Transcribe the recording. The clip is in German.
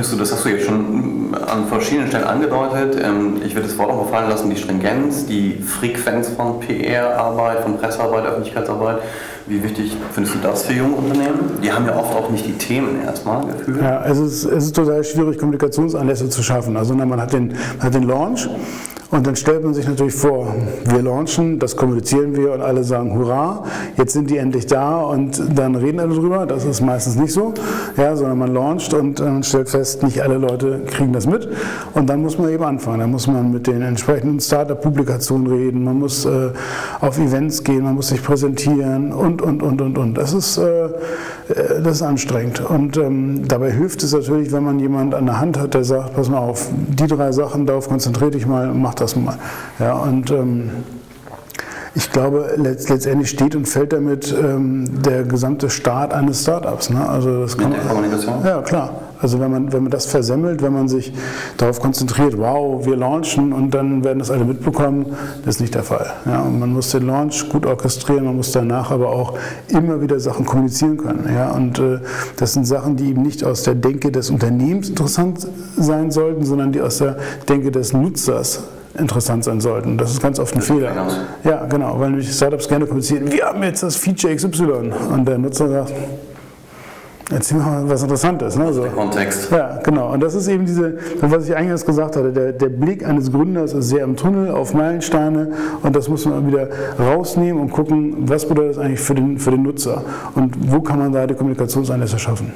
findest du, das hast du jetzt schon an verschiedenen Stellen angedeutet, ähm, ich würde das Wort auch mal fallen lassen, die Stringenz, die Frequenz von PR-Arbeit, von Pressearbeit, Öffentlichkeitsarbeit. Wie wichtig findest du das für junge Unternehmen? Die haben ja oft auch nicht die Themen erstmal gefühlt. Ja, es ist, es ist total schwierig, Kommunikationsanlässe zu schaffen. Also man hat den, man hat den Launch und dann stellt man sich natürlich vor, wir launchen, das kommunizieren wir und alle sagen Hurra, jetzt sind die endlich da und dann reden alle drüber. Das ist meistens nicht so, ja, sondern man launcht und man stellt fest, nicht alle Leute kriegen das mit. Und dann muss man eben anfangen. Dann muss man mit den entsprechenden Startup-Publikationen reden, man muss äh, auf Events gehen, man muss sich präsentieren und, und, und, und, und. Das ist, äh, äh das ist anstrengend. Und ähm, dabei hilft es natürlich, wenn man jemanden an der Hand hat, der sagt, pass mal auf, die drei Sachen, darauf konzentriere dich mal, mach das mal. Ja, und ähm, ich glaube, letztendlich steht und fällt damit ähm, der gesamte Start eines Startups. Ne? Also das kann Mit der Kommunikation? Ja, klar. Also wenn man, wenn man das versemmelt, wenn man sich darauf konzentriert, wow, wir launchen und dann werden das alle mitbekommen, das ist nicht der Fall. Ja, und man muss den Launch gut orchestrieren, man muss danach aber auch immer wieder Sachen kommunizieren können. Ja, und äh, das sind Sachen, die eben nicht aus der Denke des Unternehmens interessant sein sollten, sondern die aus der Denke des Nutzers interessant sein sollten. Das ist ganz oft ein Fehler. Ja, genau, weil nämlich Startups gerne kommunizieren, wir haben jetzt das Feature XY und der Nutzer sagt, Erzähl mal was Interessantes. Ne? So. Der Kontext. Ja, genau. Und das ist eben diese, was ich eingangs gesagt hatte, der, der Blick eines Gründers ist sehr im Tunnel auf Meilensteine und das muss man wieder rausnehmen und gucken, was bedeutet das eigentlich für den, für den Nutzer und wo kann man da die Kommunikationsanlässe schaffen.